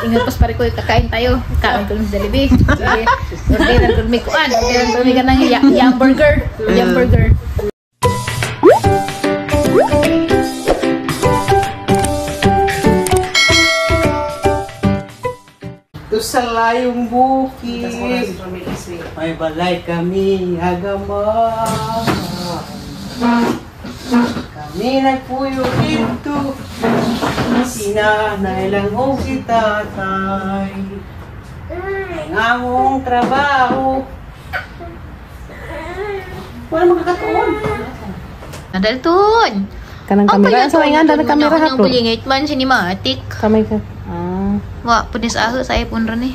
Ingat pas pare ko, kakain tayo. Kain ko ng Jollibee. Sige, orderan ko may kuan. Orderan ko may kanang ya- yam burger. Yam burger. Ito sa layong bukid, may balay kami agama. Kami nagpuyo dito, si nanay lang o si tatay. Ang among trabaho. Wala makakatuon. Nadal tun. Kanang kamera. Sa may nga, dala kamera ha, Ang bro. bulingit man cinematic. Kamay ka. Ah. Wa, punis aho sa iPhone ron eh.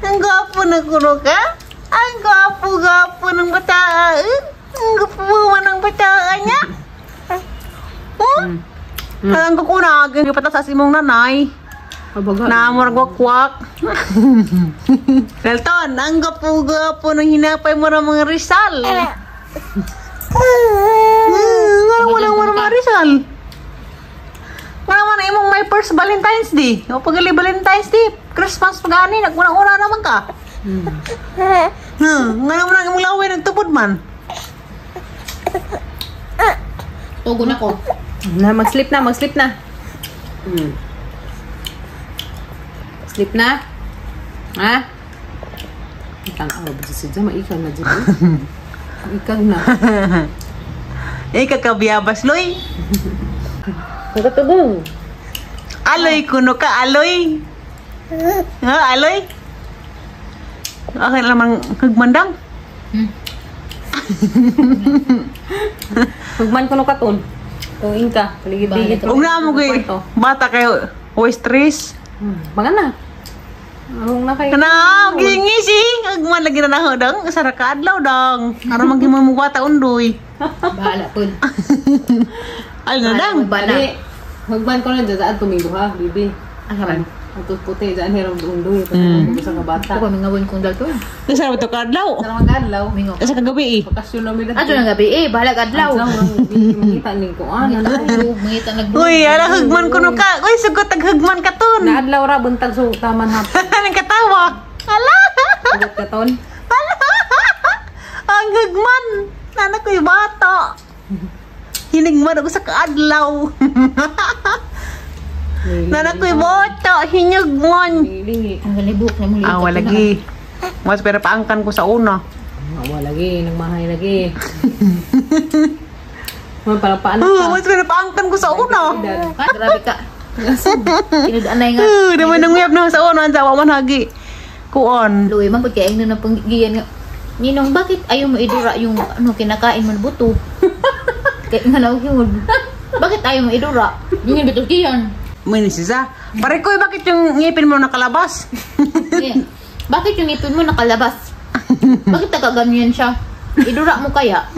ang gapo na kuno ka? Ang gapo-gapo ng bataan. Ang gapo man ng bataan niya. Oh? Ang kukunag, ang patas sa imong nanay. Namor gwakwak. Dalton, ang gapo-gapo ng hinapay mo ng mga Rizal. Wala mo lang mga Rizal. Wala mo na imong may first Valentine's Day. O pagali Valentine's Day, Christmas pagani, naguna-una naman ka. Hmm, nga mo na imong laway nagtupod man. Tugo na ko. Na, mag-sleep na, mag-sleep na. Hmm. Sleep na? Ha? Itang awa ba si Sidja? Maikaw na dyan. Ikaw na. Eh, kakabiyabas, Loy. Nagkatubong. Aloy, kuno ka, aloy. Ha, aloy? Okay lamang hagmandang. Hmm. Hugman ko no katon. Tuwing ka. Paligid-ligid. Huwag na mo kay bata kayo. Waitress. Hmm. Mga na. Arong na kayo. Kana, gingi si. Hagman lagi na naho dang. Sara ka adlaw dang. Aram maging mo bata undoy. Bahala po. Ay na dang. Hugman ko na dyan. Saan tumigo ha, bibi. Ang puti dyan. Hiram doon-doon. Ito Mm. na sa kabata. Ako kami ngawin kong dal to. Nasara ba ito ka adlaw? Sa mga kadlaw. Mingo. Sa kagabi eh. Bakasyon namin Ato na gabi eh, bahala ka adlaw. Makita ni ko. Ah, Mangita nanay. ko, mangita nag Uy, ala hagman kuno ka. Uy, sugot tag hagman ka ton. Naadlaw ra buntag sa taman hapon. Anong katawa? Ala! Ugat ka ton. Ala! Ang hagman. Nana ko yung bata. Hinigman ako sa kaadlaw. Nana ko. Hinyagman. Lingi. Ang galibok na muli. Wala lagi. Mas pero paangkan ko sa una. Awa lagi, nagmahay lagi. Mga paano Uh, ka? mas pero paangkan ko sa una. Grabe ka. Kinudaan nga. Uh, naman nang uyab na sa una. Ang sawa man hagi. Kuon. Luwi man na nga. Ninong, bakit ayaw mo idura yung ano kinakain mo na buto? Kaya nga na yun. Bakit ayaw mo idura? Yung bitos kiyan. May nisisa. Pare ko, eh, bakit yung ngipin mo nakalabas? Eh, bakit yung ipin mo nakalabas? Bakit nakaganyan siya? Idura mo kaya?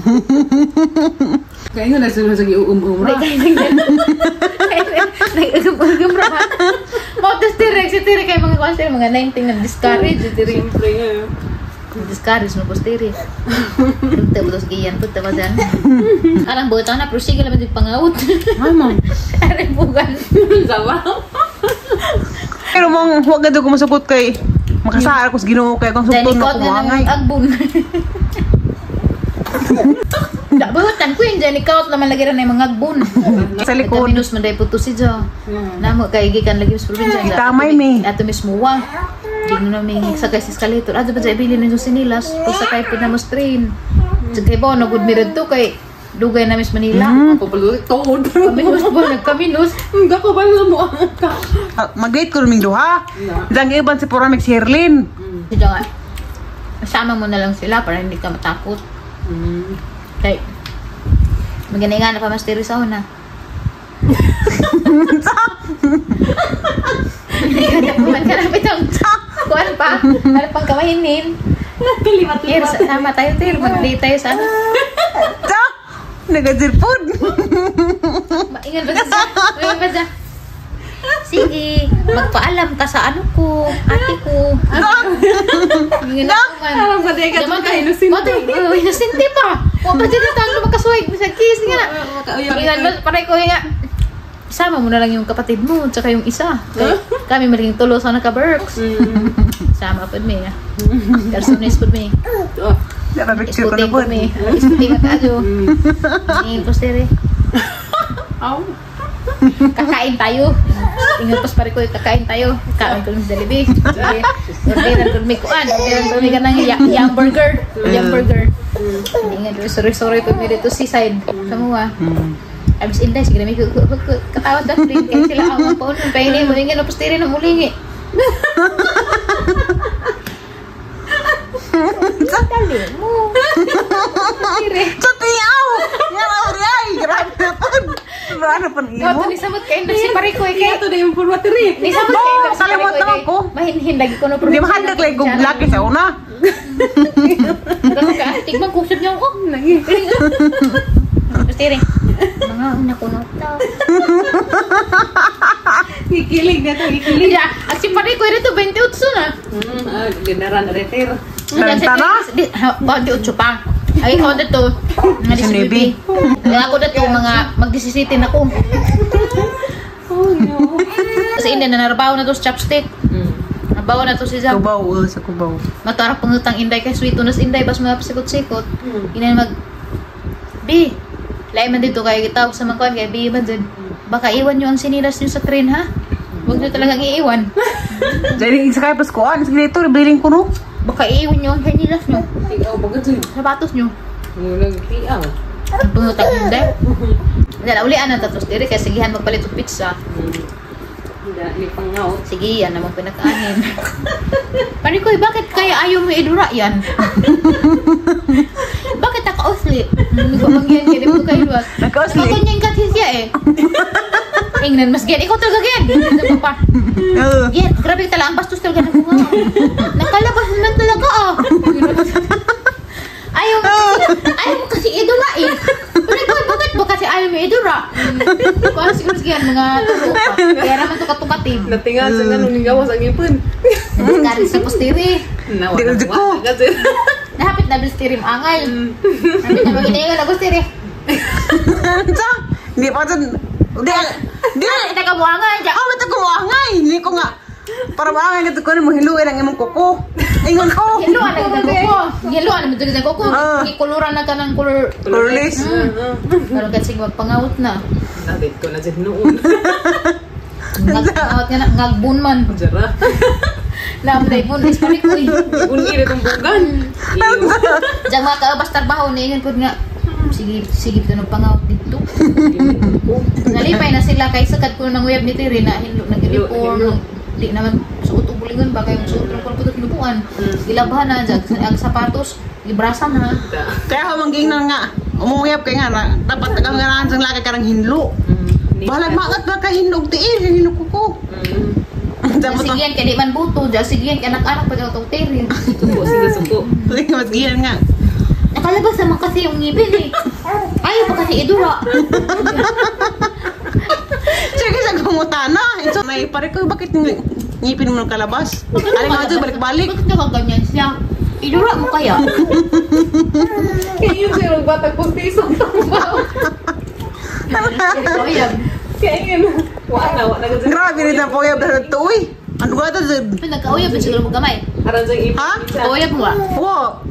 Kaya nga nagsunod sa um-umra. Nag-agam-agam ra. Motos direk, si Tiri kay mga kwansi, mga 19 na discourage. Siyempre nga. Discourage mo po si Tiri. Punta mo tos giyan, punta mo dyan. Arang buta na, pero sige naman yung pangawot. Ay, ma'am. Arang bugan. Sawa. Pero mong huwag na ko masabot kay makasara ko sa ginoo kay kung sugton na kumangay. ng agbon. Dabutan ko yun dyan, ikaw at naman lagi rin yung mga agbon. Sa likod. Nagkaminus man dahil puto si Jo. Namo kay gikan lagi sa probinsya. Itamay, mi. Ato mismo wa. Di na namin sakay sa escalator. Ato ba dyan bilin na yung sinilas. Pag sakay po na mo train. Sa kay Bono, good mirad to kay Dugay na Miss Manila. Papalulit tood. Kaminus po, nagkaminus. Hindi ko ba sa mo ka? Ah, Mag-date ko luming duha. Dang iban si Puramik si Herlin. Sige nga. Kasama mo na lang sila para hindi ka matakot. Kay, magaling nga na pa mas sa una. Kaya po man karapit ang Ano pa? Ano pang kawainin? Tir, sama tayo, Tir. Mag-date tayo sa ano. Chak! Nagazirpod. Maingat ba siya? Maingat ba siya? Sige, magpaalam ka sa ano ko, ate ko. Na ako man. Alam ko, di ka Daman ka inusin. Mati, oh, inusinti pa. O ba dito tayo magkasuwag mo sa kiss nga. Ingan ba, paray ko nga. Isama mo na lang yung kapatid mo, tsaka yung isa. Kami maliging tulo sa naka-berks. Sama po mi. Karsunis po mi. Napapicture ko na po. mi. Isputing ka kayo. Ingin po sir eh. Kakain tayo. Tingnan pas pare ko, kakain tayo. Kain ko ng Jollibee. Orderan ko may kuan. Orderan ko ya- yam burger. Yam burger. Hindi nga doon. Sorry, sorry. Pag may dito seaside. Kamuha. Abis inday, sige na may katawad na rin. Kaya sila ang mga. Pahingi mo. Hindi nga mo. Yan ako ay! Grabe na po! Ano Cetiau, ya lauri ai gerapun. Gerapun ibu. Kau tuh disambut ke industri pariko iki. Itu di impor materi. Disambut ke industri pariko iki. Kalau ko. Mahin hindagi kono perlu. Dia handak lagi gublak ke sauna. Kalau ka antik mah kusut nyong om lagi. Terus tiring. Mga una ko nota. Ito. Kikilig na ito, kikilig. Hindi, at si pare ko ito, 28 na. Hmm, ah, ginaran na retir. Benta na? Di, ha, 28 pa. Ay, ako na to. Mga Si Nibi. 19. Kaya ako na to, mga mag-17 ako. Oh, no. Kasi hindi na narabaw na to sa chopstick. Hmm. Nabaw na to si Zach. Kubaw, uh, sa kubaw. Matara pangutang inday kay sweet unas inday bas mga pasikot-sikot. Hmm. Ina mag B. Lain man dito kay gitawag sa mga kay B man dun. Baka iwan nyo ang sinilas nyo sa train ha. Huwag nyo talagang iiwan. Jadi, isa kayo paskuan. Sige dito, biling ko no. Baka iiwan nyo ang sinilas nyo. Tigaw ba ganun? Sapatos nyo. Mulang tiaw. Ang pangutang inday. Dala uli ana tatos diri kay sigihan magpalit og pizza. Hmm. Hindi pangaw. Sige, yan namang pinakaanin. Pani ko, bakit kaya ayaw mo idura yan? bakit naka-osli? Hindi ko mangyan, kaya ko kayo luwas. Naka-osli? Nakakunyan ka siya eh. Ingnan, mas gen. Ikaw talaga gen. Ano pa? Uh, Gen, grabe talaga. Ang bastos talaga ng mga. Nakalabas naman talaga ah. Ayaw mo kasi, ayaw mo kasi idura eh. Pani ko, bakit ba kasi ayaw mo idura? Kung ano siguro sige mga turo pa. Kaya naman to katukatin. Natingan sa ganun yung gawas ang ipon. Nagkarin sa postiri. Nawa Di na ko- wa. Kasi. Nahapit na bilstiri angay. Nahapit na maginayagan na postiri. sa, hindi pa dyan dia teka buangan aja oh lu teka buangan ini kok nggak Parabang gitu kan mo hiluin yang imong kuko. Ingon ko. hilu ang kuko. Hiluan mo dili kuko. Ikuluran na ka ng color. Colorless. kalau kasi wag pangawot na. Dali ko na jud noon. Ngagpangawot nga ngagbun man. Jara. Lam day bun is pamikoy. Bun ire tong bugan. Jang makaabas trabaho ni ingon pud Sige, sige ito ng pangawot dito. Nalipay na sila kay sakad ko ng web ni Tiri na hinlo nag-uniform. Di naman suot og bulingon ba kay suot ng kulputot lupuan. Gilabahan na dyan. Ang sapatos, gibrasa na. Kaya ako mangging na nga. Umuyap kay nga na. Dapat tagang ganahan sa laki karang hinlo. Balag makat ba ka hinlo og tiil. Hinlo kuko. Dapat Sige yan, kaya di man buto. Sige yan, anak-anak pa daw itong Tiri. Suko, sige suko. Mas giyan nga. Nakalabas naman kasi yung ngipin eh. Ayaw pa kasi idura. Sige sa gumutana. Ito may pare ko bakit ng ngipin mo ng kalabas? Aling nga dyan, balik-balik. Bakit nakaganyan siya? Idura mo kaya? Kaya yun siya magbatag pustiso. Ito yan. Kaya yun. Wa na, wa na ka dyan. Grabe rin ang puyab na ito uy. Ano ba ito dyan? Pinagkauyab ba siguro mo gamay? Aran sa ipon. Ha? Kauyab mo ah. Wo.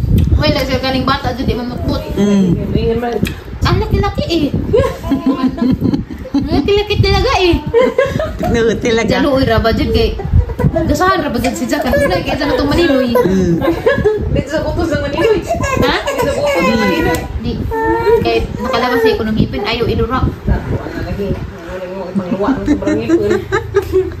Well, like, kaning bata, dito di mamukbot. Mm. Ang laki-laki eh. Ang laki-laki talaga eh. No, talaga. Jaluoy ra ba dyan kay... Gasahan ra dyan si Jack? Kasi na, kaya na itong Maniloy. Mm. Dito sa butos ng Maniloy. Ha? Dito sa butos ng mm. Maniloy. Di. Kaya nakalabas eh, kung nang hipin, ayaw inurap. Ano lagi? Ano lagi? Pangluwa ng sobrang hipin.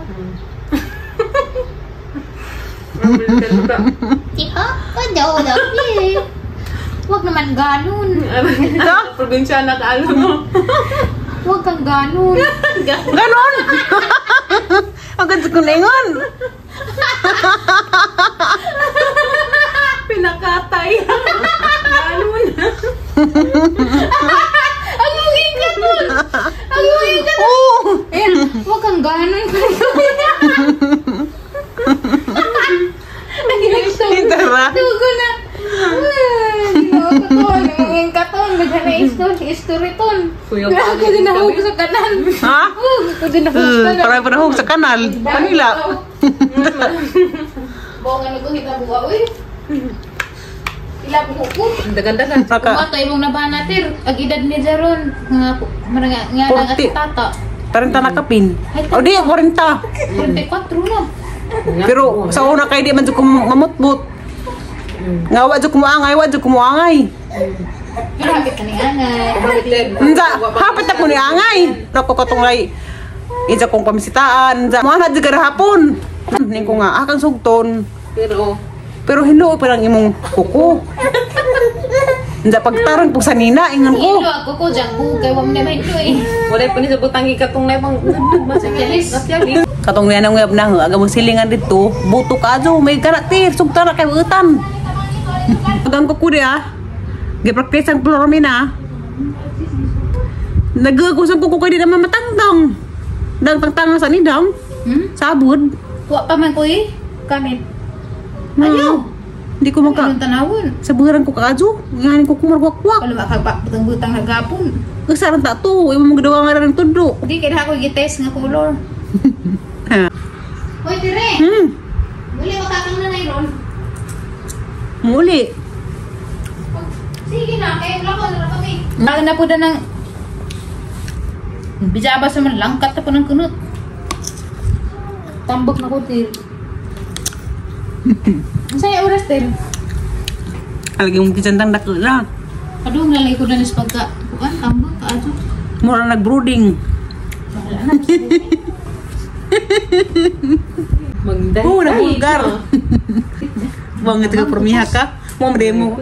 dud. Iha, kadaw daw eh. Huwag naman ganun. Probinsya na ka ano. Huwag kang ganun. Ganon. Ang ganda ko na. Pinakatay. Ganun. Ang muging ka nun! Ang muging ka Oo. Eh, huwag kang ganun. Intara. Tugo na. Ginawa ko to. Nangingin ka to. Naghan na history, history Kaya ako din nahug sa kanan. Ha? Ako din nahug sa Uh, kanan. Paray pa na sa kanal. Manila. Buong ano ko kita buwa, uy. Ilap mo ko. Dagan-dagan. Naka, Kumato imong nabanatir. Ag edad ni Jaron. Nga, nga, nga, nga, lang at Forty. tata. 30 na kapin. O di, 40. 34 na. Pero sa una kay di man ko mamutbot. Nga wa jud ko moangay, wa jud ko moangay. Pero hapit ka ni Angay. Unsa, hapit ako ni angay. Nako katungay. Isa kong pamisitaan. Unsa, mo na jud hapon. Ning ko nga akang sugton. Pero, Pero hinuo pa lang imong kuko. Unsa pagtarang po sa nina ingon ko. Ilo ako ko dyan. Kay wam na may eh. wala pa ni sa butangi katong na. Katong niya nang web na aga mo silingan dito. Buto ka jo, may kana tir sugta na kay utan. Pagang ko kuri ah. Gi-practice ang ploromina. Nagagusan ko ko kay di naman matangtang. Dang tangtang sa nidang. Hmm? Sabod. Wa pa man ko eh. Kamit. No. Ayaw. Hindi ko maka Anong tanawon? saburan ko kaadyo. Nganin ko kumarwakwak. Kalau makagpa butang-butang hagapon. Usaran ta to, imo mo gadawa nga rin tudo. Di kaya ako i-test nga color. Hoy, dire. Hmm. Muli makakang na ron. Muli. Sige na, kaya wala ko na kami. Bakit na po na ng... Bijaba sa man, langkat na po ng kunot. Tambok na ko, Tir. Sa'yo oras, Tir. Alagi mong kisantang dako na. Aduh, nalay ko na nis pagka... Bukan, tambok ka, aduh. Mura nag-brooding. Wala na. Magday. Oo, na bulgar. Bang ito ka permiha ka mau mo,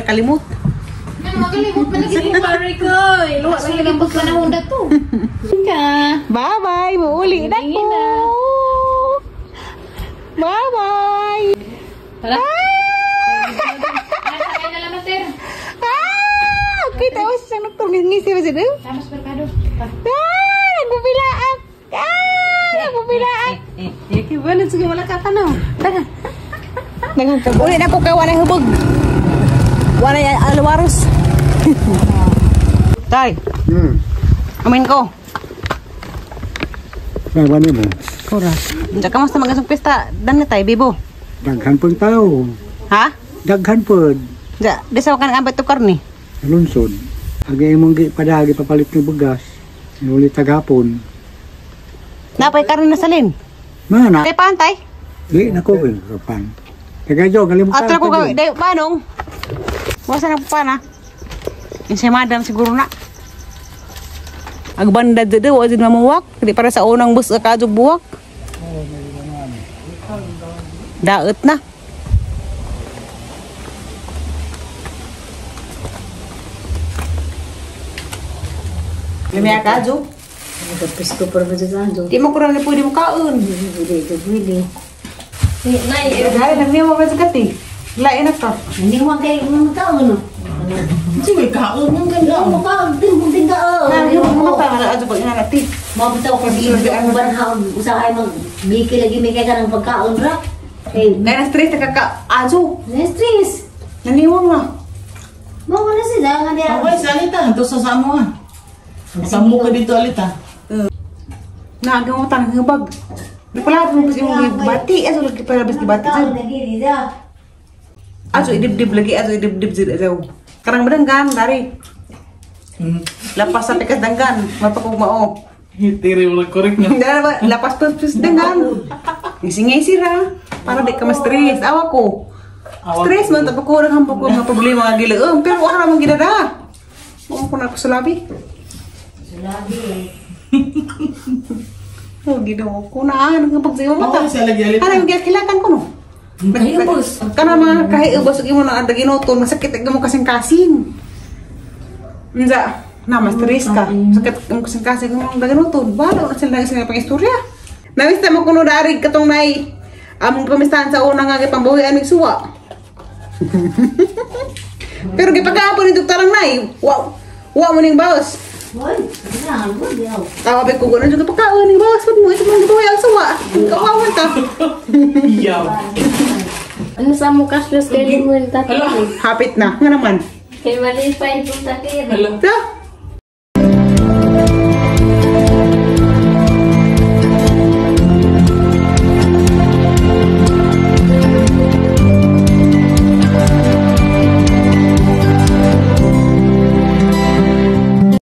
kali mut Magalimot bye na si Mary bye Iluwa sa nilambot pa na hunda to. Bye-bye. Muuli na ko. Bye-bye. Tara. Kita harus sangat komisi masih tu. Tamas berpadu. Ah, gubilaan. Ah, gubilaan. Eh, eh, eh, eh, eh, eh, eh, eh, eh, eh, eh, Nagantag. Uli na ko kay wanay hubog. Wanay alwaros. Tay, Hmm. amin ko. May ba mo? Kura. Diyan ka mas na magasong pesta. Dan na tayo, bibo. Daghan pun tao. Ha? Daghan pun. Diyan, di sa wakan ambay tukar ni. Lunsod. Agi imong gi padagi papalit ng bugas. Inulit tagapon. Napay ka rin na salin. Mana? Tay pantay. Di nako kapan. Tagajo kalimutan. Atra ko gawin. Day, manong. Wasa na pa na. Yung si madam siguro na. Agbanda dito, wajin mamuwak. Hindi para sa unang bus ka kajog buwak. Daot na. Lumia kajog. Tapos ko para sa ando? Di mo kurang na pwede mo kaon. Ito pwede. Dahil nang niya mo ba sa kati? Lain na ka. Hindi mo kayo mga tao, no? Sige, kaon. Ang ganda, ang mukha, timbong din ka, oh. Nang yung mga tanga na ajo pag inanati. Ka ang banhaw, usahay mag-biki lagi may kaya ka ng pagkaon, ra? Eh, na stress na kaka ajo. na-stress. Naniwang na. Mga na sila, nga diya. Ako salita, ito sa samo ah. Samo ka dito alita. Nagamutan ng hubag. Pala pun kasi mo gibati, aso lagi para bas gibati. Aso idib-dib lagi, aso idib-dib sila daw. Karang madanggan, dari. Hmm. Lapas sa pikas danggan, mapakugmao. Hitiri mo lang korek na. Lapas to pikas danggan. Ngisi-ngisi ra. Para di ka ma-stress. Awa ko. Stress man, orang ko rin ang pagkod mga gila. Um, pero wala namang ginada. Huwag ko na ako sa labi. Oh, gila ko na ang pagsayo mo ta. Ano yung kilatan ko no? Kayo bos. Kana mga kahit ubos mo na ang daginuton, masakit ang mo kasing kasing. Unsa? Na mas stress ka. Sakit ang kasing kasing mo ang daginuton. Wala na sila pang istorya. Nawista mo kuno dari katong nay among pamistahan sa una nga pambuhi amig suwa. Pero gipagkahapon ni doktor lang nay. Wa wa mo ning bawas. Tawa pa ko gano'n juga pagkaon ni bawas semua itu man dito gitu, yang sewa. Kau mau ta. Iya. Ano sa mo cashless kay limon ta. Hapit na, nga naman. Kay mali pa ito ta